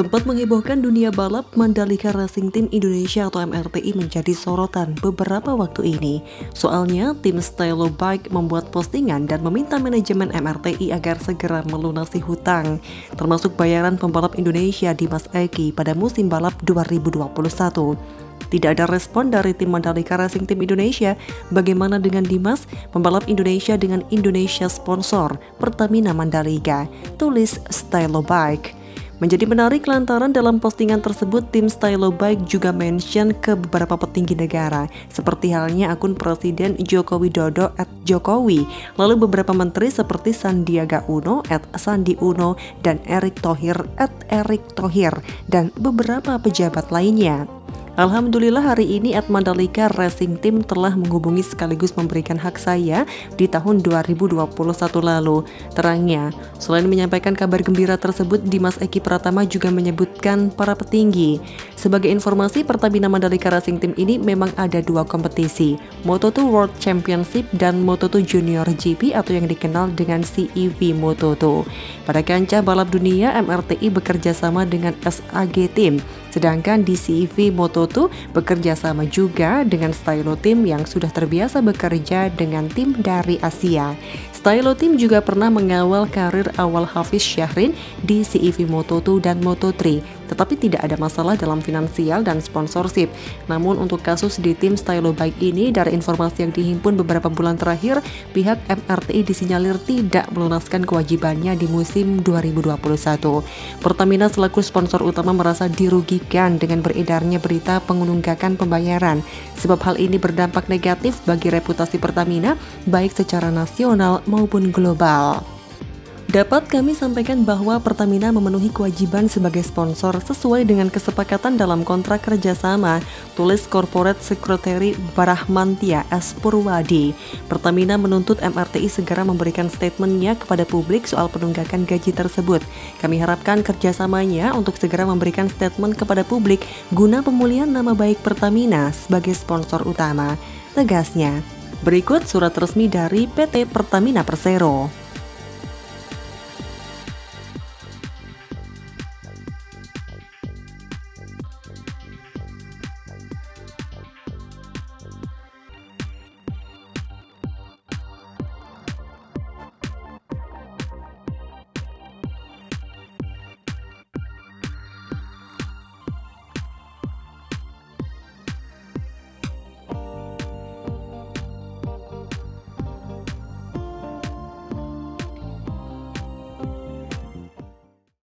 Sempat menghebohkan dunia balap, Mandalika Racing Team Indonesia atau MRTI menjadi sorotan beberapa waktu ini. Soalnya, tim Stylo Bike membuat postingan dan meminta manajemen MRTI agar segera melunasi hutang, termasuk bayaran pembalap Indonesia Dimas Eki pada musim balap 2021. Tidak ada respon dari tim Mandalika Racing Team Indonesia. Bagaimana dengan Dimas, pembalap Indonesia dengan Indonesia sponsor Pertamina Mandalika? Tulis Stylo Bike. Menjadi menarik lantaran dalam postingan tersebut tim Stylo Bike juga mention ke beberapa petinggi negara seperti halnya akun Presiden Joko Widodo at Jokowi lalu beberapa menteri seperti Sandiaga Uno at Sandi Uno dan Erick Thohir at Erick Thohir dan beberapa pejabat lainnya. Alhamdulillah hari ini at Mandalika Racing Team telah menghubungi sekaligus memberikan hak saya di tahun 2021 lalu. Terangnya, selain menyampaikan kabar gembira tersebut, Dimas Eki Pratama juga menyebutkan para petinggi. Sebagai informasi, Pertamina Mandalika Racing Team ini memang ada dua kompetisi, Moto2 World Championship dan Moto2 Junior GP atau yang dikenal dengan CEV Moto2. Pada kancah balap dunia, MRTI bekerja sama dengan SAG Team Sedangkan di CEV Moto2 bekerja sama juga dengan Stylo Team yang sudah terbiasa bekerja dengan tim dari Asia. Stylo Team juga pernah mengawal karir awal Hafiz Syahrin di CEV Moto2 dan Moto3, tetapi tidak ada masalah dalam finansial dan sponsorship. Namun untuk kasus di tim Stylo Bike ini, dari informasi yang dihimpun beberapa bulan terakhir, pihak MRTI disinyalir tidak melunaskan kewajibannya di musim 2021. Pertamina selaku sponsor utama merasa dirugikan dengan beredarnya berita pengununggakan pembayaran, sebab hal ini berdampak negatif bagi reputasi Pertamina baik secara nasional maupun global. Dapat kami sampaikan bahwa Pertamina memenuhi kewajiban sebagai sponsor sesuai dengan kesepakatan dalam kontrak kerjasama, tulis Corporate Secretary Barahmantia S. Purwadi. Pertamina menuntut MRTI segera memberikan statementnya kepada publik soal penunggakan gaji tersebut. Kami harapkan kerjasamanya untuk segera memberikan statement kepada publik guna pemulihan nama baik Pertamina sebagai sponsor utama. Tegasnya, Berikut surat resmi dari PT Pertamina Persero.